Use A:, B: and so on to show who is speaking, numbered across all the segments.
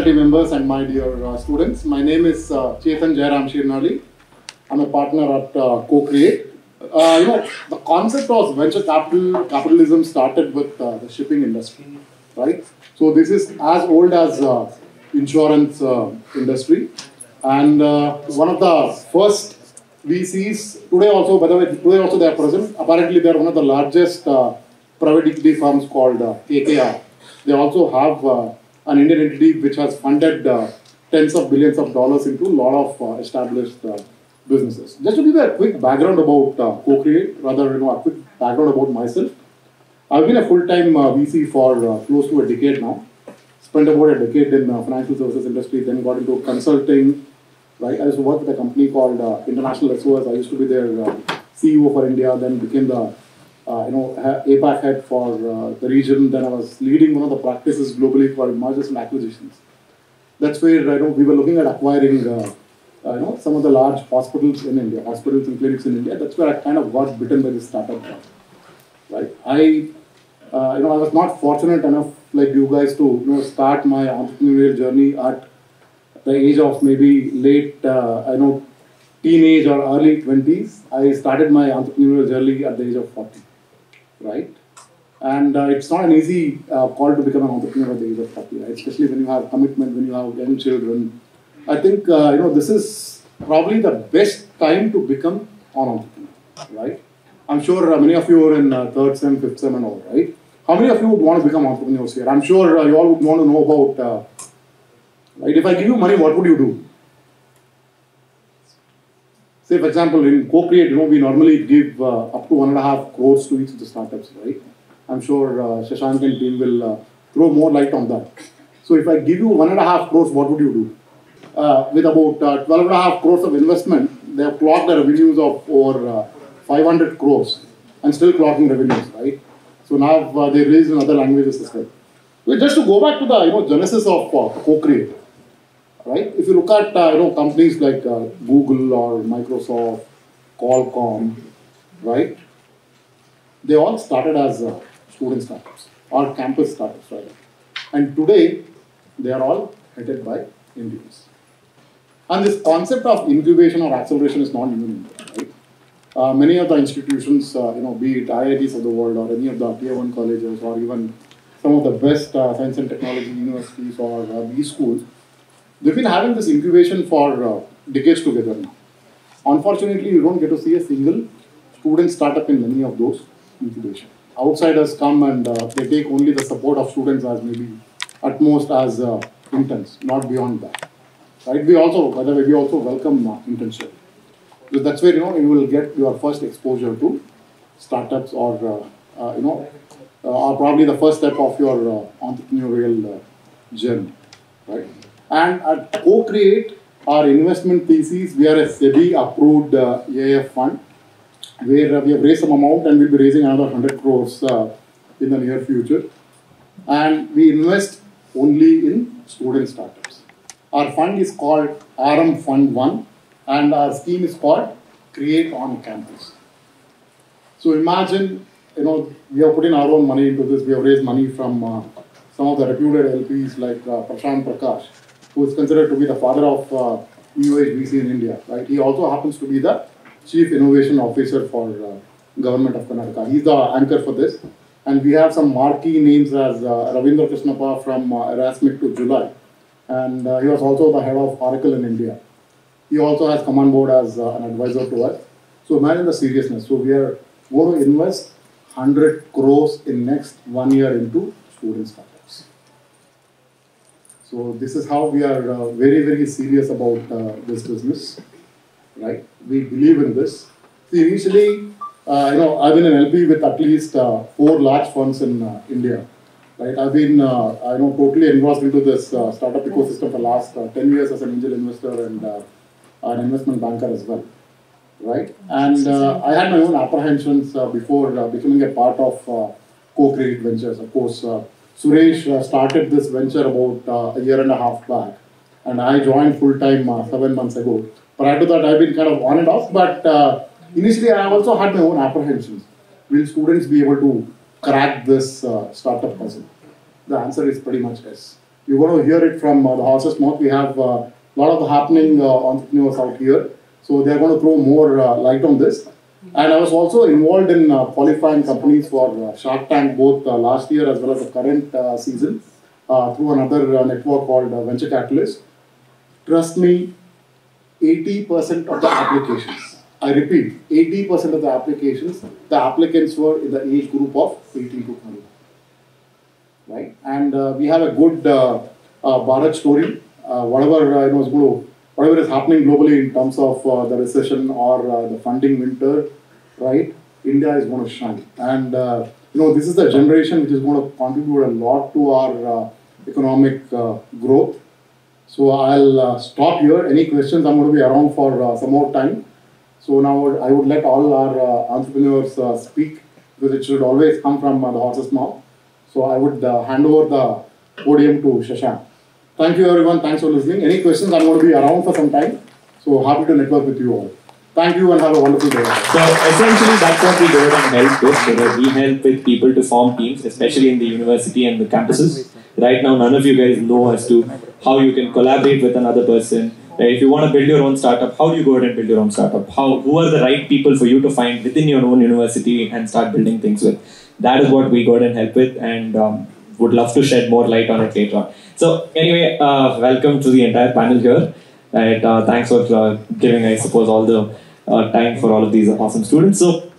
A: faculty members and my dear uh, students. My name is uh, Chetan Jairam Shirnali. I'm a partner at uh, Co-Create. Uh, you know, the concept of venture capital capitalism started with uh, the shipping industry, right? So this is as old as uh, insurance uh, industry, and one of the first VCs today also. By the way, today also they are present. Apparently, they are one of the largest private equity firms called KKR. They also have an Indian entity which has funded uh, tens of billions of dollars into a lot of uh, established uh, businesses. Just to give you a quick background about Co-Create, rather you know a quick background about myself. I've been a full-time VC for close to a decade now. Spent about a decade in uh, financial services industry, then got into consulting. Right, I used to work with a company called uh, International SOS. I used to be their uh, CEO for India, then became the uh, you know APAC head for uh, the region. Then I was leading one of the practices globally for mergers and acquisitions. That's where you know we were looking at acquiring uh, uh, you know some of the large hospitals in India, hospitals and clinics in India. That's where I kind of got bitten by this startup bug. Right, I uh, you know I was not fortunate enough like you guys to you know start my entrepreneurial journey at the age of maybe late uh, I know teenage or early twenties. I started my entrepreneurial journey at the age of forty, right? And uh, it's not an easy uh, call to become an entrepreneur at the age of 40, right? especially when you have commitment, when you have young children. I think uh, you know this is probably the best time to become an entrepreneur, right? I'm sure uh, many of you are in uh, third sem, fifth sem, and all, right? How many of you would want to become entrepreneurs here? I'm sure uh, you all would want to know about, right? If I give you money, what would you do? Say, for example, in co-create, you know, we normally give uh, up to one and a half crores to each of the startups, right? I'm sure uh, Shashank and team will uh, throw more light on that. So if I give you one and a half crores, what would you do? Uh, with about uh, 12 and a half crores of investment, they have clocked the revenues of over uh, 500 crores and still clocking revenues, right? So now uh, they raise in other languages as well. Just to go back to the you know genesis of co-create, right? If you look at uh, you know companies like uh, Google or Microsoft, Qualcomm, right? They all started as uh, student startups or campus startups, right? And today they are all headed by Indians. And this concept of incubation or acceleration is not new right? Uh, many of the institutions, uh, you know, be it IITs of the world or any of the tier one colleges or even some of the best uh, science and technology universities or uh, B schools, they've been having this incubation for uh, decades together now. Unfortunately, you don't get to see a single student startup in many of those incubation. Outsiders come and uh, they take only the support of students as maybe at most as uh, interns, not beyond that. Right? We also, by the way, we also welcome uh, internship. So that's where you know you will get your first exposure to startups or uh, uh, you know uh, or probably the first step of your uh, entrepreneurial uh, journey, right? And at Co-Create, our investment thesis, we are a SEBI approved uh, AIF fund where uh, we have raised some amount and we'll be raising another 100 crores uh, in the near future. And we invest only in student startups. Our fund is called RM Fund 1 and our scheme is called Create on Campus. So imagine, you know, we have put in our own money into this. We have raised money from uh, some of the reputed LPs like uh, Prashant Prakash, who is considered to be the father of uh, New Age VC in India. Right? He also happens to be the chief innovation officer for uh, government of Karnataka. He's the anchor for this, and we have some marquee names as uh, Ravindra Krishnappa from uh, to July, and uh, he was also the head of Oracle in India. He also has come on board as uh, an advisor to us. So imagine the seriousness. So we are going to invest 100 crores in next one year into students'. So this is how we are uh, very very serious about uh, this business, right? We believe in this. See, initially, uh, you know, I've been an LP with at least uh, four large funds in uh, India, right? I've been, uh, I know, totally engrossed into this startup ecosystem for last uh, 10 years as an angel investor and an investment banker as well, right? And I had my own apprehensions before becoming a part of Co-Create Ventures. Of course, Suresh uh, started this venture about uh, a year and a half back, and I joined full time uh, seven months ago. Prior to that, I've been kind of on and off, but initially I also had my own apprehensions. Will students be able to crack this startup puzzle? The answer is pretty much yes. You're going to hear it from the horse's mouth. We have a lot of happening entrepreneurs out here. So they're going to throw more light on this. And I was also involved in qualifying companies for Shark Tank both last year as well as the current season through another network called Venture Catalyst. Trust me, 80% of the applications, I repeat, 80% of the applications, the applicants were in the age group of 18 to 21 right? And uh, we have a good uh, uh, Bharat story. Uh, whatever you know is going to, whatever is happening globally in terms of the recession or the funding winter, right? India is going to shine, and you know this is the generation which is going to contribute a lot to our economic growth. So I'll stop here. Any questions? I'm going to be around for some more time. So now I would let all our uh, entrepreneurs uh, speak because it should always come from uh, the horse's mouth. So I would uh, hand over the podium to Shashank. Thank you everyone. Thanks for listening. Any questions? I'm going to be around for some time. So happy to network with you all. Thank you and have a wonderful day.
B: So essentially that's what we do and help with. So we help with people to form teams, especially in the university and the campuses. Right now none of you guys know as to how you can collaborate with another person. If you want to build your own startup, how do you go ahead and build your own startup? How who are the right people for you to find within your own university and start building things with? that is what we go and help with and um, would love to shed more light on it later on. So anyway, uh, welcome to the entire panel here. And uh, thanks for uh, giving, I suppose, all the uh, time for all of these awesome students. So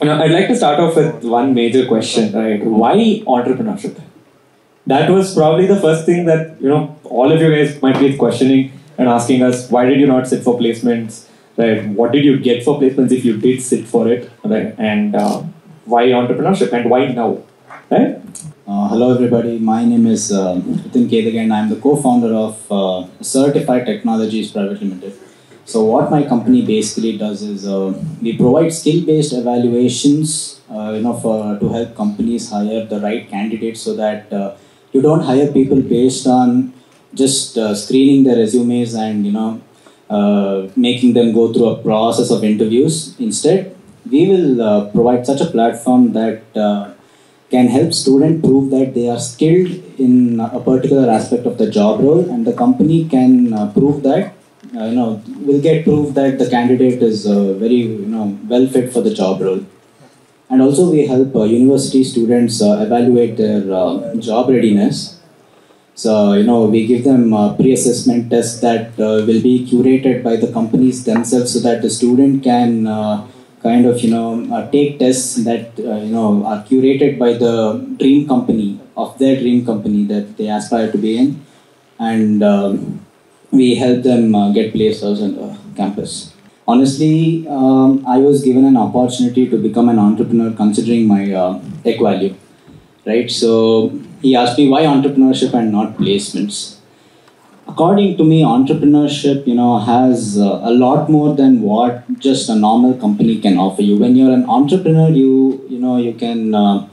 B: you know, I'd like to start off with one major question, right? Why entrepreneurship? That was probably the first thing that you know all of you guys might be questioning and asking us, why did you not sit for placements? Right? What did you get for placements if you did sit for it? Right? And um, why entrepreneurship and why now? Right?
C: Uh, hello everybody, my name is uh, Nitin and I'm the co-founder of uh, Certified Technologies Private Limited. So what my company basically does is uh, we provide skill-based evaluations, uh, you know, for to help companies hire the right candidates so that uh, you don't hire people based on just screening their resumes and you know making them go through a process of interviews. Instead, we will provide such a platform that can help students prove that they are skilled in a particular aspect of the job role and the company can uh, prove that uh, you know will get proof that the candidate is uh, very you know well fit for the job role. And also we help uh, university students evaluate their job readiness. So you know we give them pre-assessment tests that will be curated by the companies themselves so that the student can kind of you know uh, take tests that uh, you know are curated by the dream company of their dream company that they aspire to be in, and um, we help them uh, get placed on the campus. Honestly, um, I was given an opportunity to become an entrepreneur considering my uh, tech value, right? So he asked me why entrepreneurship and not placements according to me, entrepreneurship, you know, has uh, a lot more than what just a normal company can offer you. When you're an entrepreneur, you you know you can uh,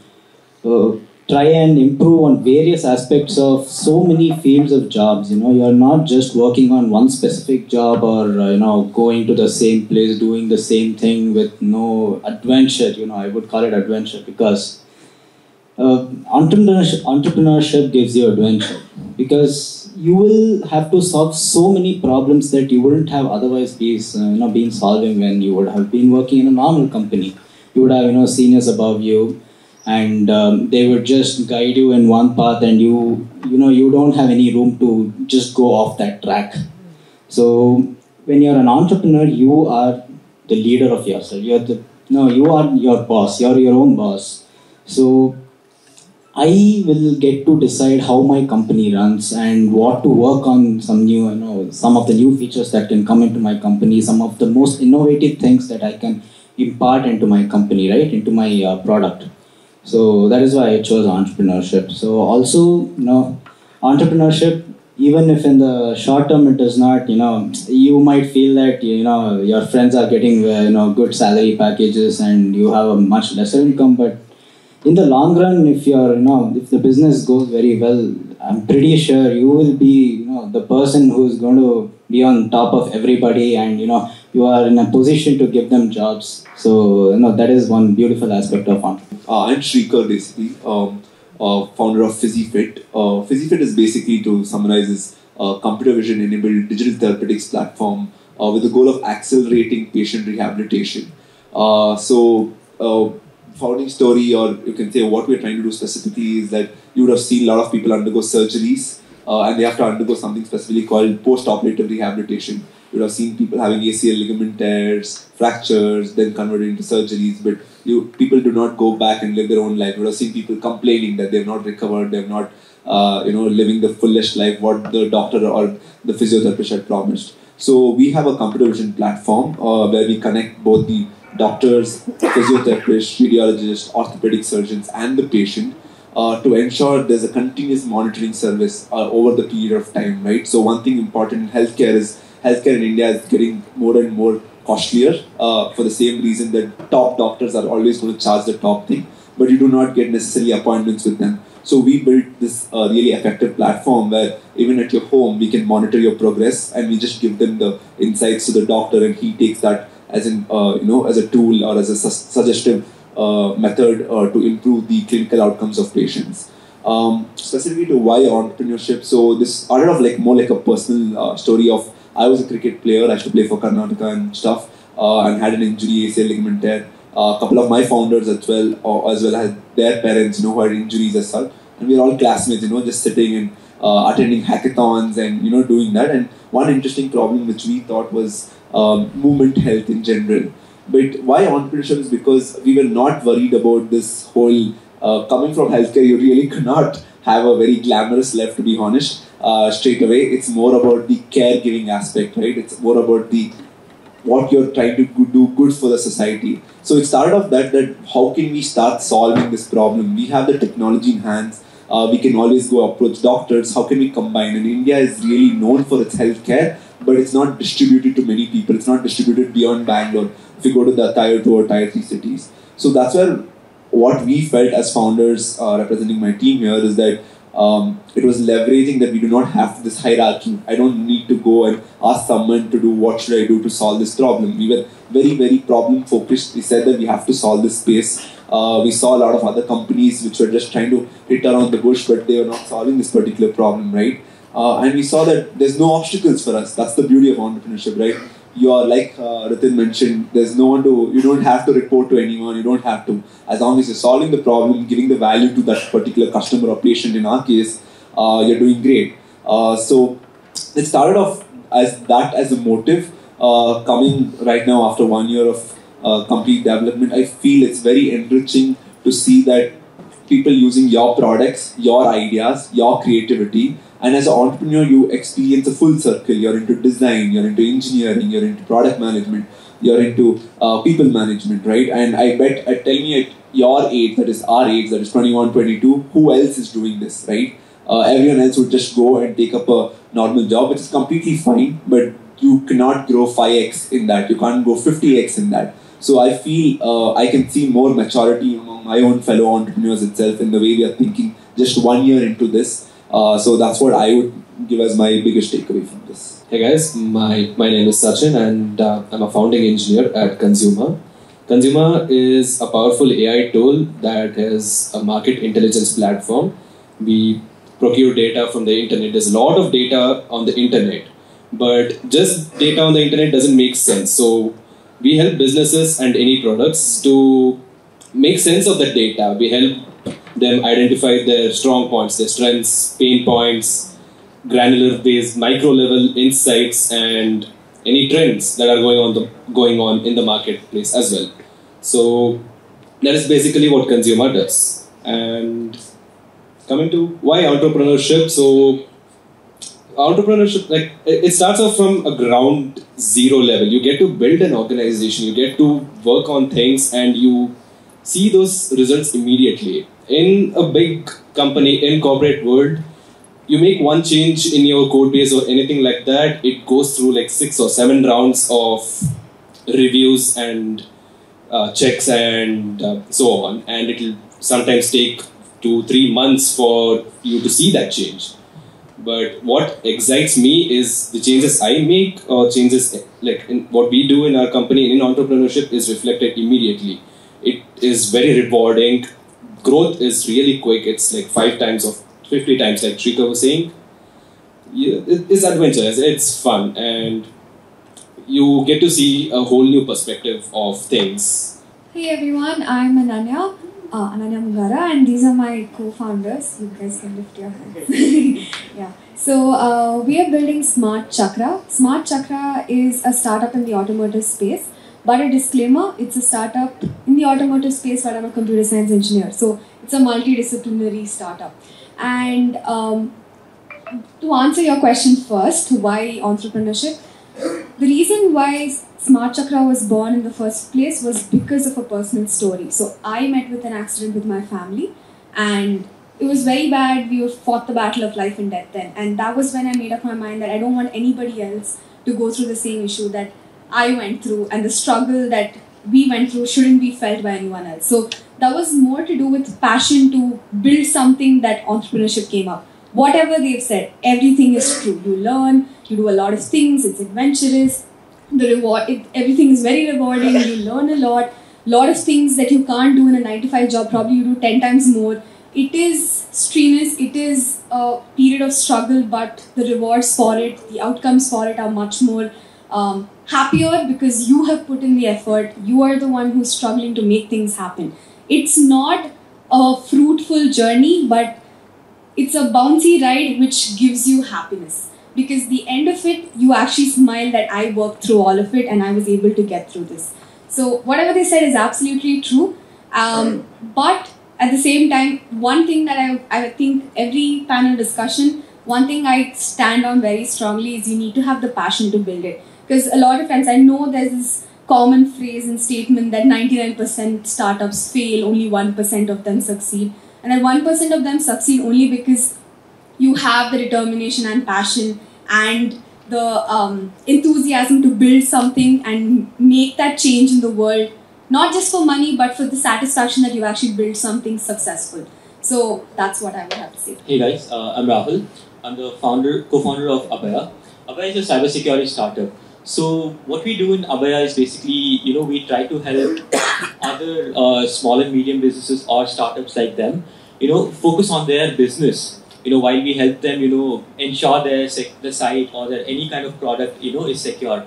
C: uh, try and improve on various aspects of so many fields of jobs. You know, you're not just working on one specific job or uh, you know going to the same place doing the same thing with no adventure. You know, I would call it adventure because. Uh, entrepreneurship, entrepreneurship gives you adventure because you will have to solve so many problems that you wouldn't have otherwise be, uh, you know, been solving when you would have been working in a normal company. You would have, you know, seniors above you, and um, they would just guide you in one path, and you, you know, you don't have any room to just go off that track. So when you're an entrepreneur, you are the leader of yourself. You're the no, you are your boss. You're your own boss. So I will get to decide how my company runs and what to work on some new, you know, some of the new features that can come into my company, some of the most innovative things that I can impart into my company, right, into my uh, product. So that is why I chose entrepreneurship. So also, you know, entrepreneurship, even if in the short term it is not, you know, you might feel that you know your friends are getting, uh, you know, good salary packages and you have a much lesser income, but in the long run, if you're, you know, if the business goes very well, I'm pretty sure you will be, you know, the person who's going to be on top of everybody, and you know, you are in a position to give them jobs. So, you know, that is one beautiful aspect of entrepreneurship.
D: Uh, I'm Shrikar basically. Um, uh, founder of PhysiFit. Uh, PhysiFit is basically, to summarize, is a computer vision enabled digital therapeutics platform uh, with the goal of accelerating patient rehabilitation. Uh, so, uh, founding story, or you can say what we're trying to do specifically, is that you would have seen a lot of people undergo surgeries uh, and they have to undergo something specifically called post operative rehabilitation. You would have seen people having ACL ligament tears, fractures, then converted into surgeries, but you people do not go back and live their own life. You would have seen people complaining that they've not recovered, they've not uh, you know, living the fullest life what the doctor or the physiotherapist had promised. So we have a computer vision platform uh, where we connect both the doctors, physiotherapists, radiologists, orthopedic surgeons, and the patient uh, to ensure there's a continuous monitoring service uh, over the period of time, right? So one thing important in healthcare is healthcare in India is getting more and more costlier uh, for the same reason that top doctors are always going to charge the top thing, but you do not get necessarily appointments with them. So we built this uh, really effective platform where even at your home we can monitor your progress and we just give them the insights to the doctor and he takes that as in uh, you know as a tool or as a su- suggestive uh, method uh, to improve the clinical outcomes of patients. Um, specifically to why entrepreneurship, so this started off like more like a personal uh, story of I was a cricket player, I used to play for Karnataka and stuff, uh, and had an injury, ACL ligament tear. Uh, a couple of my founders as well, as well as their parents, you know, who had injuries as such, and we are all classmates, you know, just sitting and attending hackathons and you know doing that. And one interesting problem which we thought was um, movement health in general. But why entrepreneurship is because we were not worried about this whole uh, coming from healthcare. You really cannot have a very glamorous life, to be honest. Uh, straight away, it's more about the caregiving aspect, right? It's more about the what you're trying to do good for the society. So it started off that that how can we start solving this problem? We have the technology in hands. Uh, we can always go approach doctors. How can we combine? And India is really known for its healthcare, but it's not distributed to many people. It's not distributed beyond Bangalore. If you go to the tier two or tier three cities, so that's where what we felt as founders uh, representing my team here is that um, it was leveraging that we do not have this hierarchy. I don't need to go and ask someone to do what should I do to solve this problem. We were very, very problem focused. We said that we have to solve this space. Uh, we saw a lot of other companies which were just trying to hit around the bush, but they were not solving this particular problem, right? Uh, and we saw that there's no obstacles for us. That's the beauty of entrepreneurship, right? You are like uh, Ritin mentioned. There's no one to. You don't have to report to anyone. You don't have to. As long as you're solving the problem, giving the value to that particular customer or patient. In our case, uh, you're doing great. Uh, so it started off as that as a motive. Uh, coming right now after one year of uh, complete development, I feel it's very enriching to see that people using your products, your ideas, your creativity, and as an entrepreneur, you experience a full circle. You're into design, you're into engineering, you're into product management, you're into uh, people management, right? And I bet, uh, tell me at your age, that is our age, that is 21, 22, who else is doing this, right? Uh, everyone else would just go and take up a normal job, which is completely fine, but you cannot grow 5x in that. You can't go 50x in that. So I feel uh, I can see more maturity among my own fellow entrepreneurs itself in the way we are thinking just one year into this. Uh, so that's what I would give as my biggest takeaway from this.
E: Hey guys, my, my name is Sachin and uh, I'm a founding engineer at Consumer. Consumer is a powerful AI tool that is a market intelligence platform. We procure data from the internet. There's a lot of data on the internet, but just data on the internet doesn't make sense. So we help businesses and any products to make sense of that data. We help them identify their strong points, their strengths, pain points, granular based micro level insights and any trends that are going on the going on in the marketplace as well. So that is basically what consumer does. And coming to why entrepreneurship, so entrepreneurship like it starts off from a ground zero level. You get to build an organization, you get to work on things and you see those results immediately. In a big company, in corporate world, you make one change in your code base or anything like that, it goes through like six or seven rounds of reviews and uh, checks and uh, so on, and it'll sometimes take two, three months for you to see that change. But what excites me is the changes I make or changes like what we do in our company in entrepreneurship is reflected immediately. It is very rewarding growth is really quick. It's like five times of 50 times, like Shrikar was saying. It's adventurous, it's fun, and you get to see a whole new perspective of things.
F: Hey everyone, I'm Ananya, uh, Ananya Mugara, and these are my co-founders. You guys can lift your hands. yeah. So uh, we are building Smart Chakra. Smart Chakra is a startup in the automotive space. But a disclaimer, it's a startup in the automotive space where I'm a computer science engineer. So it's a multidisciplinary startup. And um, to answer your question first, why entrepreneurship? The reason why Smart Chakra was born in the first place was because of a personal story. So I met with an accident with my family, and it was very bad. We fought the battle of life and death then, and that was when I made up my mind that I don't want anybody else to go through the same issue that I went through, and the struggle that we went through shouldn't be felt by anyone else. So that was more to do with passion to build something that entrepreneurship came up whatever they've said, everything is true. You learn, you do a lot of things, it's adventurous, the reward, it, everything is very rewarding, you learn a lot, lot of things that you can't do in a 9 to 5 job, probably you do 10 times more. It is strenuous, it is a period of struggle, but the rewards for it, the outcomes for it are much more um, happier because you have put in the effort, you are the one who's struggling to make things happen. It's not a fruitful journey, but it's a bouncy ride which gives you happiness. Because the end of it you actually smile that i worked through all of it and i was able to get through this. So whatever they said is absolutely true. Um, but at the same time one thing that I, I think every panel discussion one thing i stand on very strongly is you need to have the passion to build it because a lot of times i know there's this common phrase and statement that 99% startups fail only 1% of them succeed and that 1% of them succeed only because you have the determination and passion and the um, enthusiasm to build something and make that change in the world not just for money but for the satisfaction that you actually built something successful so that's what i would have to say
G: Hey guys, uh, I'm Rahul. I'm the founder, co-founder of Abaya. Abaya is a cybersecurity startup. So what we do in Abaya is basically, you know, we try to help other uh, small and medium businesses or startups like them, you know, focus on their business. You know, while we help them, you know, ensure their sec- the site or their any kind of product, you know, is secure.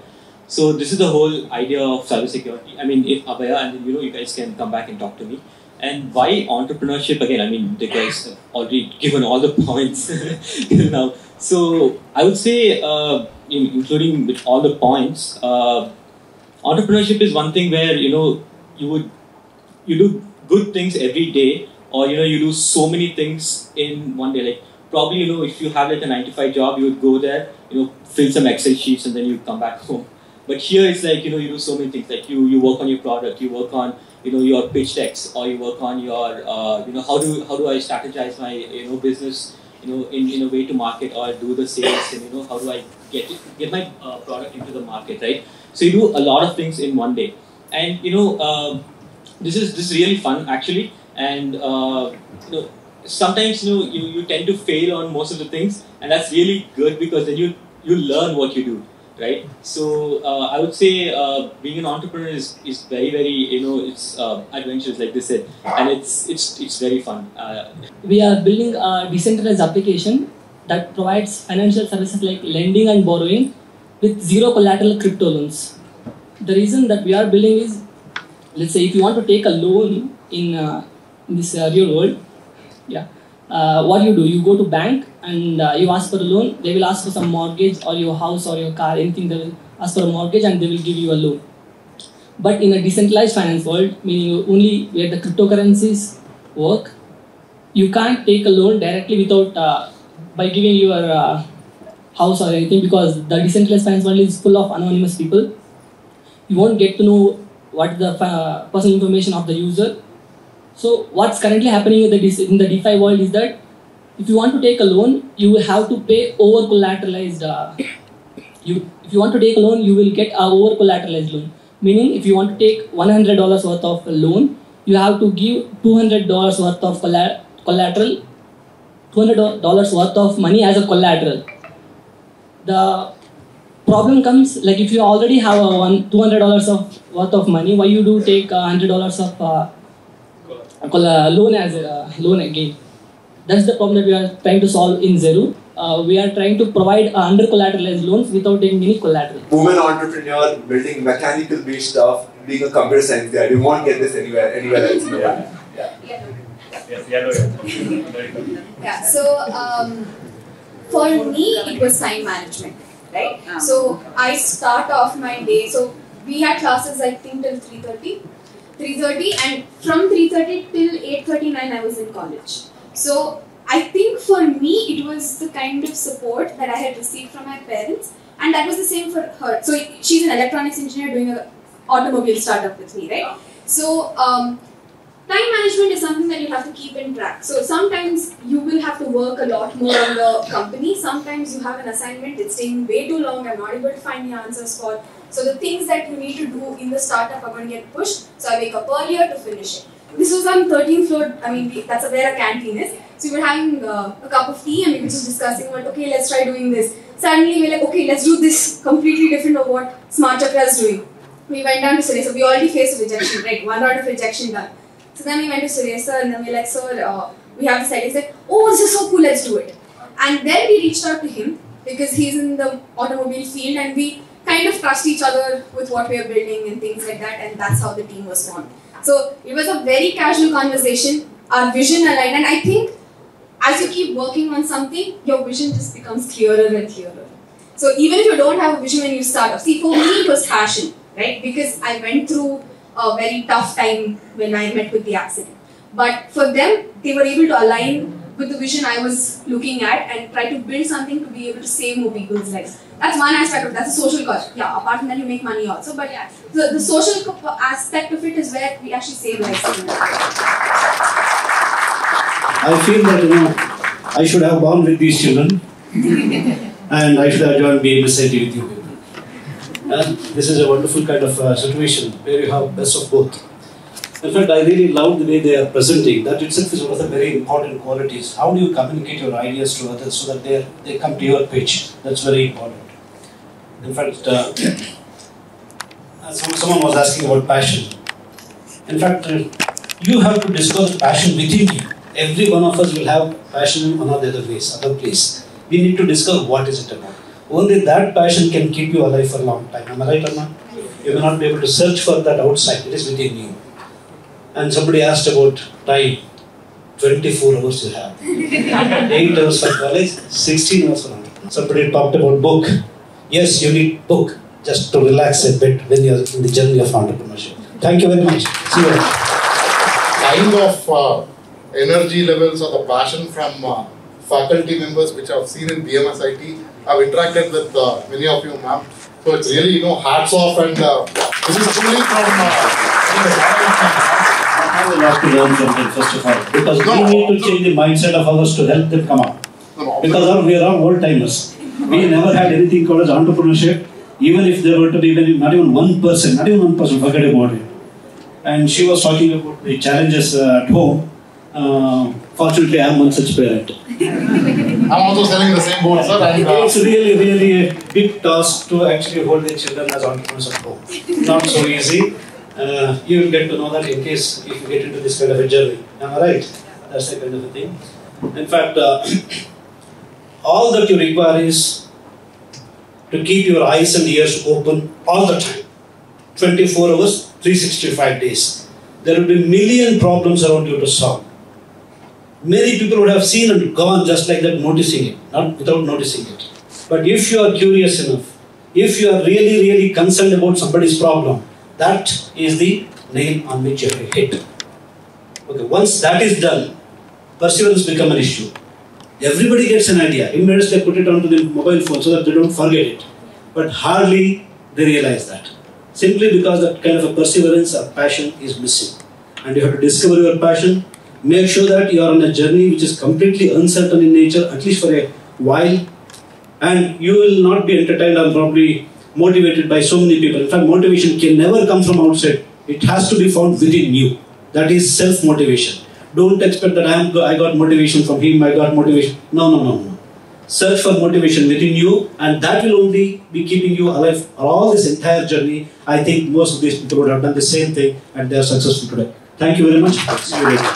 G: So this is the whole idea of cybersecurity. I mean, if Abaya, and you know, you guys can come back and talk to me. And why entrepreneurship again? I mean, the guys have already given all the points till now. So I would say, uh, in, including with all the points, uh, entrepreneurship is one thing where you know you would you do good things every day, or you know you do so many things in one day. Like probably you know if you have like a nine to five job, you would go there, you know, fill some Excel sheets, and then you come back home. But here it's like you know you do so many things. Like you you work on your product, you work on you know your pitch decks, or you work on your uh, you know how do how do I strategize my you know business you know in, in a way to market or do the sales and you know how do I get it, get my uh, product into the market right. So you do a lot of things in one day, and you know um this is this is really fun actually, and uh, you know sometimes you know you, you tend to fail on most of the things, and that's really good because then you you learn what you do right? So uh, I would say uh, being an entrepreneur is, is very very you know it's uh, adventurous like they said, and it's it's it's very fun. Uh,
H: we are building a decentralized application that provides financial services like lending and borrowing with zero collateral crypto loans. The reason that we are building is, let's say, if you want to take a loan in, uh, in this uh, real world, yeah, what you do, you go to bank and uh, you ask for a loan. They will ask for some mortgage or your house or your car, anything. They will ask for a mortgage and they will give you a loan. But in a decentralized finance world, meaning only where the cryptocurrencies work, you can't take a loan directly without uh, by giving your uh, house or anything because the decentralized finance world is full of anonymous people. You won't get to know what the uh, personal information of the user. So what's currently happening in the in the DeFi world is that if you want to take a loan, you will have to pay over collateralized. Uh, you if you want to take a loan, you will get a over collateralized loan. Meaning, if you want to take one hundred dollars worth of a loan, you have to give two hundred dollars worth of collateral, two hundred dollars worth of money as a collateral. The problem comes like if you already have a one two hundred dollars of worth of money, why you do take a hundred dollars of uh, loan as a loan again. That's the problem that we are trying to solve in Zeru. Uh, we are trying to provide uh, under collateralized loans without taking any collateral.
D: Women entrepreneur building mechanical based stuff, being a computer science guy. You won't get this anywhere anywhere else in the world.
F: Yeah, so um, for me, it was time management, right? So I start off my day. So we had classes, I think, till 3.30. 3.30 and from 3.30 till 8.39 I was in college. So I think for me it was the kind of support that I had received from my parents and that was the same for her. So she's an electronics engineer doing an automobile startup with me, right? So um, time management is something that you have to keep in track. So sometimes you will have to work a lot more on the company. Sometimes you have an assignment, it's taking way too long, I'm not able to find the answers for. So the things that you need to do in the startup are going to get pushed. So I wake up earlier to finish it. This was on 13th floor, I mean, we- that's where a canteen is. So we were having uh, a cup of tea and we were just discussing, what, okay, let's try doing this. Suddenly we we're like, okay, let's do this completely different of what Smart Chakra is doing. We went down to Suresh, so we already faced rejection, right? One round of rejection done. So then we went to Suresh sir and then we were like, sir, uh, we have decided. He said, oh, this is so cool, let's do it. And then we reached out to him because he's in the automobile field and we kind of trust each other with what we are building and things like that and that's how the team was formed. So it was a very casual conversation, our vision aligned and I think as you keep working on something, your vision just becomes clearer and clearer. So even if you don't have a vision when you start off, see for me it was passion, right? Because I went through a very tough time when I met with the accident. But for them, they were able to align with the vision I was looking at and try to build something to be able to save more people's lives. That's one aspect of it. That's a social cost. Yeah, apart from that, you make money also. But yeah, the, the social aspect of it is where we actually save lives.
I: I feel that you know I should have born with these children, and I should have joined BMSIT with you people. And this is a wonderful kind of uh, situation where you have best of both. In fact, I really love the way they are presenting. That itself is one of the very important qualities. How do you communicate your ideas to others so that they they come to your pitch? That's very important. In fact, uh, someone was asking about passion. In fact, uh, you have to discover passion within you. Every one of us will have passion in one or the other ways, other place. We need to discover what is it about. Only that passion can keep you alive for a long time. Am I right or not? You will not be able to search for that outside. It is within you. And somebody asked about time. 24 hours you have. 8 hours for college, 16 hours for entrepreneur. Somebody talked about book. Yes, you need book just to relax a bit when you are in the journey of entrepreneurship. Thank you very much. See you.
J: kind of uh, energy levels or the passion from uh, faculty members which I've seen in BMSIT. I've interacted with uh, many of you, ma'am. So it's really, you know, hats off and uh, this is truly from uh,
I: I have a lot to learn from them, first of all, because we need to change the mindset of others to help them come up. Because we are all old timers. We never had anything called as entrepreneurship, even if there were to be even, not even one person, not even one person, forget about it. And she was talking about the challenges uh, at home. Uh, fortunately, I am one such parent.
J: I'm also selling the same boat, sir. And, uh,
I: It's really, really a big task to actually hold the children as entrepreneurs at home. Not so easy. Uh, you will get to know that in case if you get into this kind of a journey. Am I right? That's the kind of a thing. In fact, uh, all that you require is to keep your eyes and ears open all the time. 24 hours, 365 days. There will be million problems around you to solve. Many people would have seen and gone just like that, noticing it, not without noticing it. But if you are curious enough, if you are really, really concerned about somebody's problem, that is the nail on which you have to hit. Okay, once that is done, perseverance becomes an issue. Everybody gets an idea. Immediately put it onto the mobile phone so that they don't forget it. But hardly they realize that. Simply because that kind of a perseverance or passion is missing. And you have to discover your passion. Make sure that you are on a journey which is completely uncertain in nature, at least for a while. And you will not be entertained on probably motivated by so many people. In fact, motivation can never come from outside. It has to be found within you. That is self-motivation. Don't expect that I am I got motivation from him, I got motivation. No, no, no, no. Search for motivation within you, and that will only be keeping you alive all this entire journey. I think most of these people would have done the same thing and they are successful today. Thank you very much. See you later.